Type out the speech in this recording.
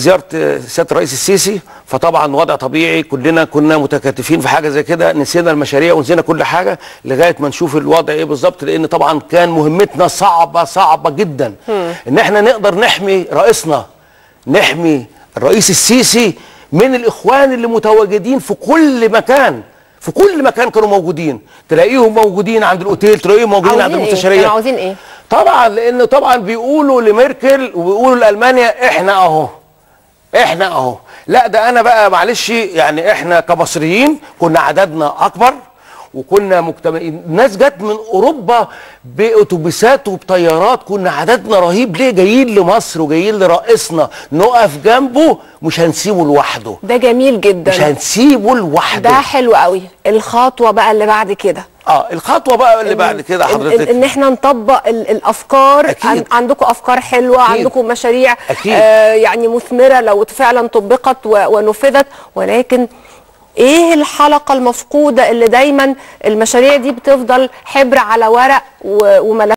زيارة سيادة الرئيس السيسي. فطبعا وضع طبيعي كلنا كنا متكاتفين في حاجة زي كده. نسينا المشاريع ونسينا كل حاجة لغاية ما نشوف الوضع إيه بالظبط لأن طبعا كان مهمتنا صعبة صعبة جدا. إن إحنا نقدر نحمي رئيسنا نحمي الرئيس السيسي من الإخوان اللي متواجدين في كل مكان. في كل مكان كانوا موجودين. تلاقيهم موجودين عند الأوتيل تلاقيهم موجودين عند إيه؟ المستشارية. كانوا عاوزين إيه؟ طبعا لأن طبعا بيقولوا لميركل وبيقولوا لألمانيا إحنا أهو. إحنا اهو. لا ده أنا بقى معلش يعني إحنا كمصريين كنا عددنا اكبر. وكنا مجتمعين ناس جت من أوروبا بأتوبيسات وبطيارات كنا عددنا رهيب. ليه؟ جايين لمصر وجايين لرئيسنا. نقف جنبه مش هنسيبه لوحده. ده جميل مش جدا هنسيبه لوحده. ده حلو قوي. الخطوة بقى اللي بعد كده. آه الخطوة بقى اللي بعد كده حضرتك. إن إحنا نطبق ال- الأفكار. أكيد. عن عندكم أفكار حلوة أكيد. عندكم مشاريع أكيد. آه يعني مثمرة لو فعلا طبقت ونفذت. ولكن إيه الحلقة المفقودة اللي دايما المشاريع دي بتفضل حبر على ورق وملف